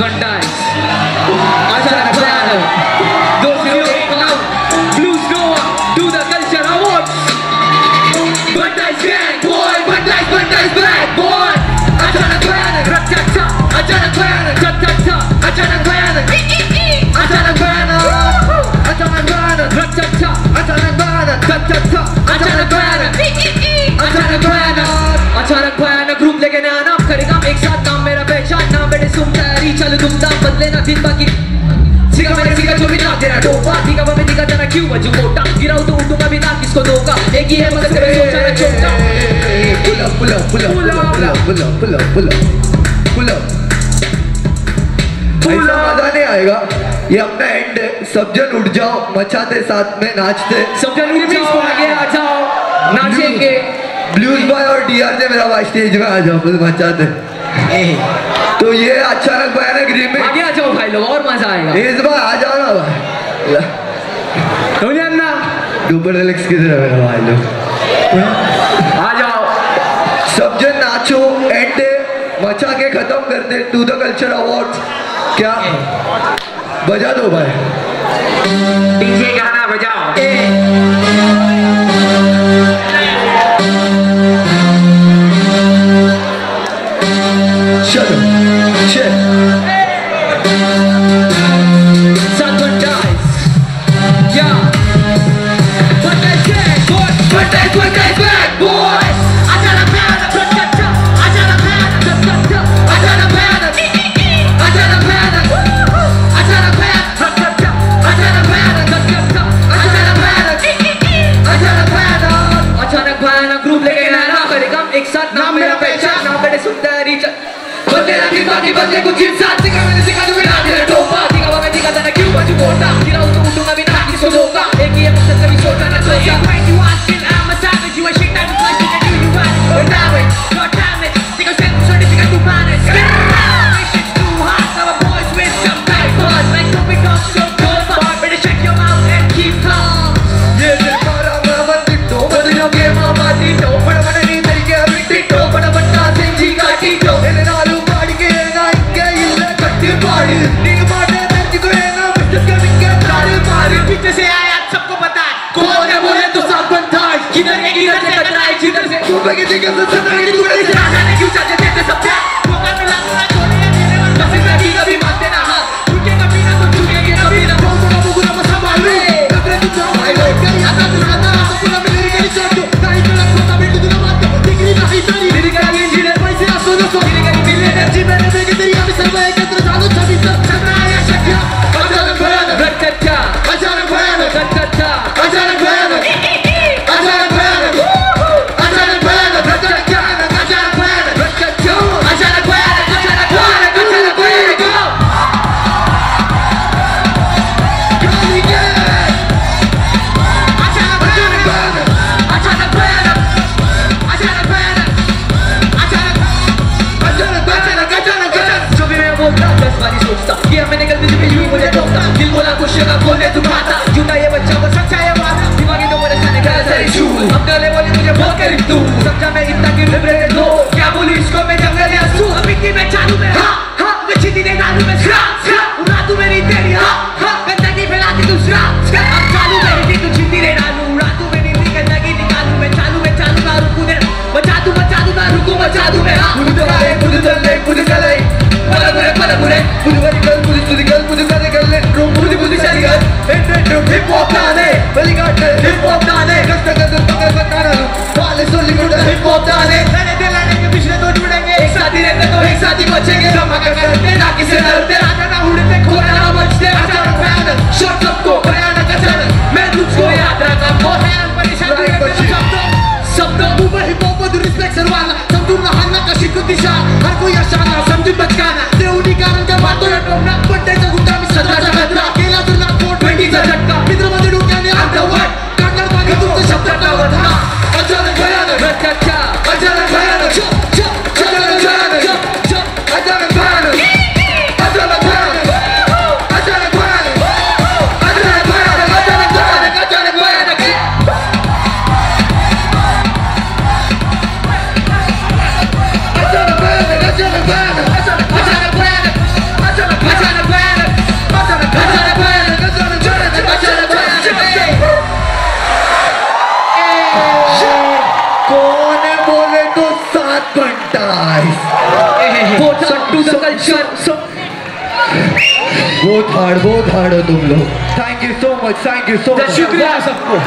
Ganda. मज़ा नहीं आएगा। ये अपना एंड है। सब जन उठ जाओ मचाते साथ में नाचते। सब जन उठ जाओ आगे आ जाओ नाचेंगे। ब्लूज बॉय और डीआर ने मेरा स्टेज में आ जाओ मचाते। तो ये अच्छा लग पाया ना ग्रीन में भाई लोग और मज़ा आएगा। इस बार आ जाओ ना सुनिए अन्ना डुबर रिलैक्स की तरह मेरा भाई लोग? आ जाओ। सब जन नाचो एंड मचा के खत्म कर दे टू द कल्चर अवार्ड क्या? बजा दो भाई। डीजे गाना बजाओ। Shut up. Shut up. सुंदरी बंदे ना किस्मत नहीं बंदे कुछ इंसान सिखा मैंने सिखा तुम्हें ना दिया टोपा दिखा मैं दिखा था ना क्यों बचू बोटा like a dick from Moody Moody Sharigan Intro Hip Hop Tane Veligatte Hip Hop Tane Kasta Kasta Kasta Kasta Kale Soli Kuda Hip Hop Tane Tane Tane Tane के पिछले तो टूटेंगे एक साथी ही रहते तो एक साथ ही बचेंगे धमाका करते ना किसे डरते आना ना उड़ते खोना ना बचते आना out to the बहुत हार्ड बहुत हार्ड हो तुम लोग। Thank you so much thank you so much शुक्रिया सबको